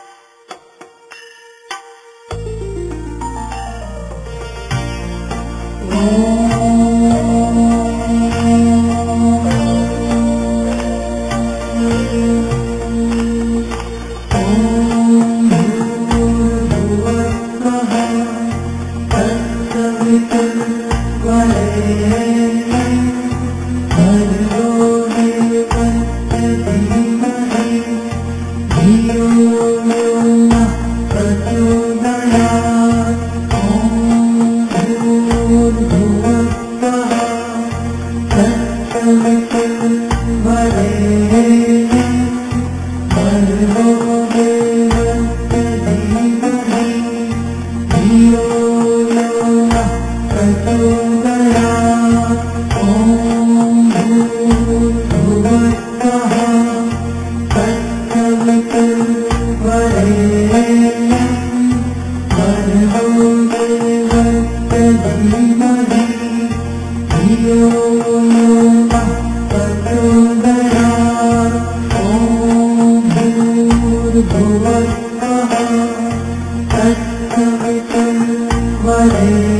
you You.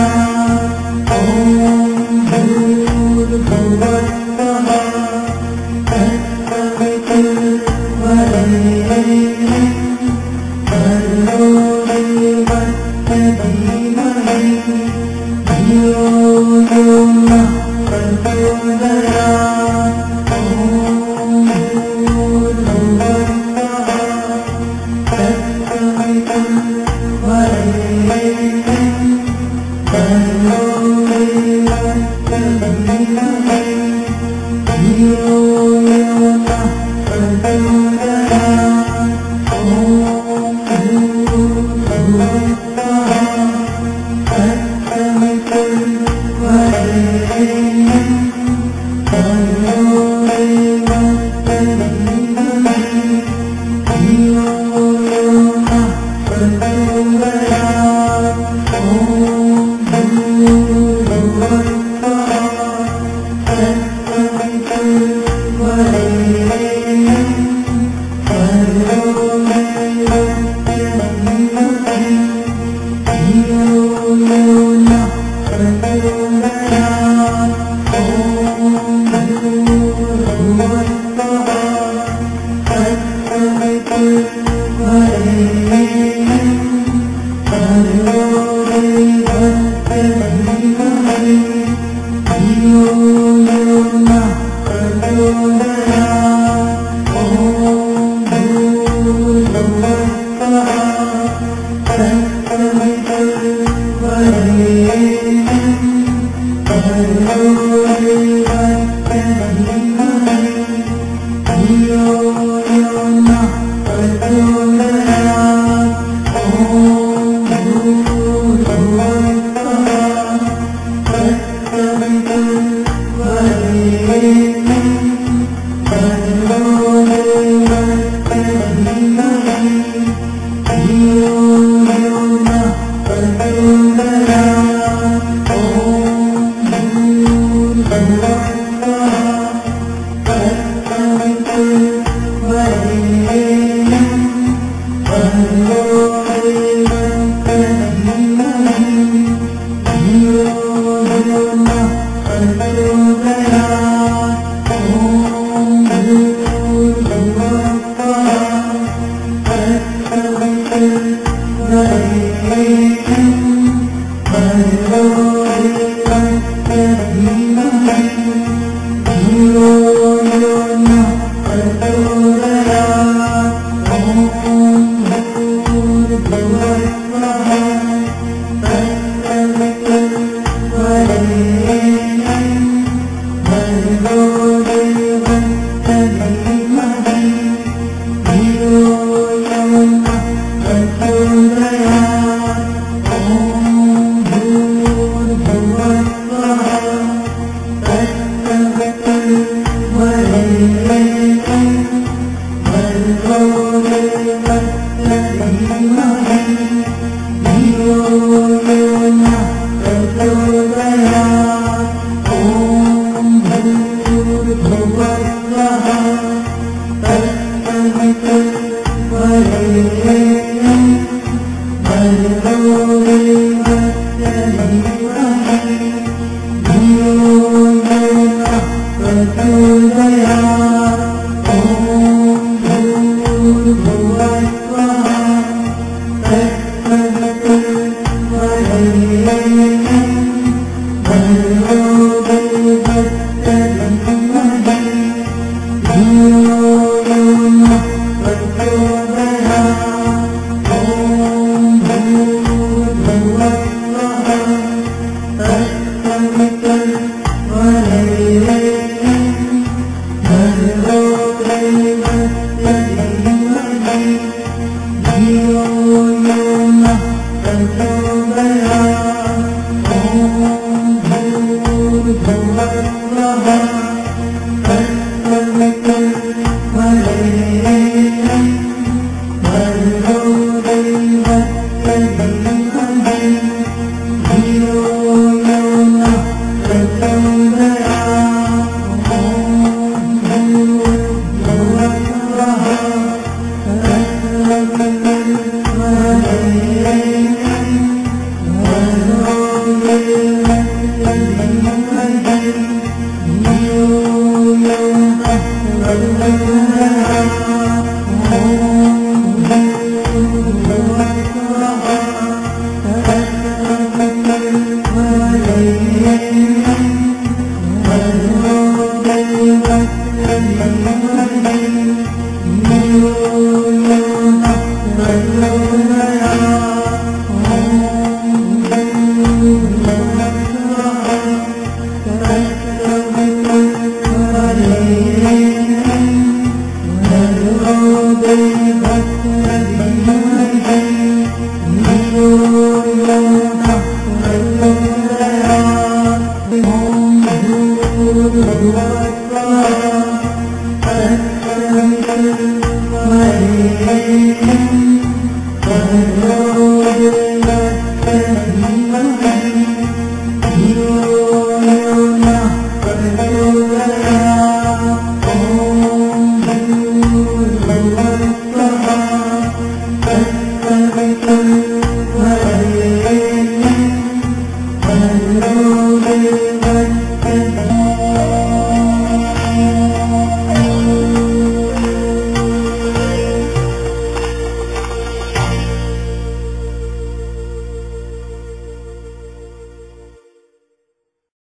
Oh. Oh. 嗯